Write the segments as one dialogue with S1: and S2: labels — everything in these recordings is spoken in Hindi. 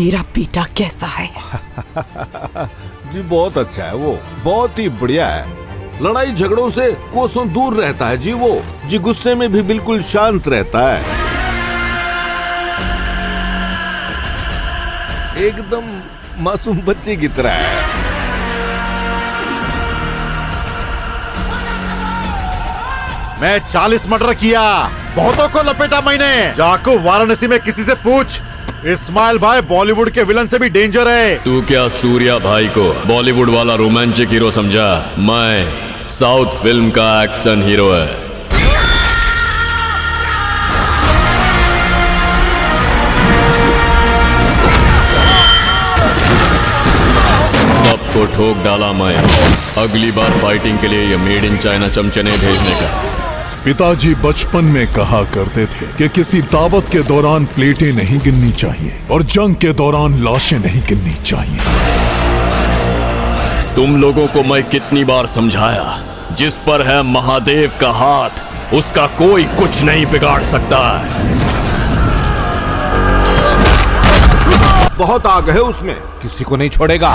S1: मेरा बेटा कैसा है?
S2: जी बहुत अच्छा है वो। बहुत ही बढ़िया है। लड़ाई झगड़ों से कोसों दूर रहता है जी वो। जी गुस्से में भी बिल्कुल शांत रहता है। एकदम मासूम बच्चे की तरह है।
S3: मैं चालीस मर्डर किया। बहुतों को लपेटा मैंने। जाको वाराणसी में किसी से पूछ। इस्माइल भाई, बॉलीवुड के विलन से भी डेंजर है।
S4: तू क्या सूर्या भाई को बॉलीवुड वाला रोमांटिक हीरो समझा? मैं साउथ फ़िल्म का एक्शन हीरो है। सबको ठोक डाला मैं। अगली बार फाइटिंग के लिए ये मेड इन चाइना चमचने भेजने का।
S5: पिताजी बचपन में कहा करते थे कि किसी दावत के दौरान प्लेटें नहीं गिननी चाहिए और जंग के दौरान लाशें नहीं गिननी चाहिए।
S4: तुम लोगों को मैं कितनी बार समझाया जिस पर है महादेव का हाथ उसका कोई कुछ नहीं बिगाड़ सकता। है
S2: बहुत आग है उसमें। किसी को नहीं छोड़ेगा।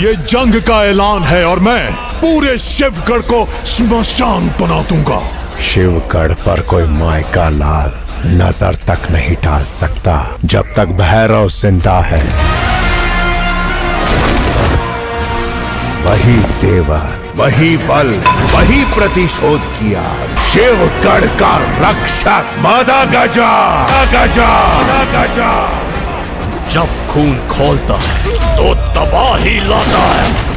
S5: ये जंग का ऐलान है और मैं पूरे शिवगढ़ को स्मशान बना दूँगा।
S6: शिवगढ़ पर कोई माय का लाल नज़र तक नहीं डाल सकता जब तक भैरव ज़िंदा है। वही देवर वही बल वही प्रतिशोध किया। शिवगढ़ का रक्षक मादा गजा गजा गजा।
S4: जब खून खोलता है तो तबाही लाता है।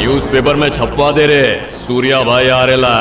S4: न्यूज़पेपर में छपवा दे रहे सूर्या भाई आ रेला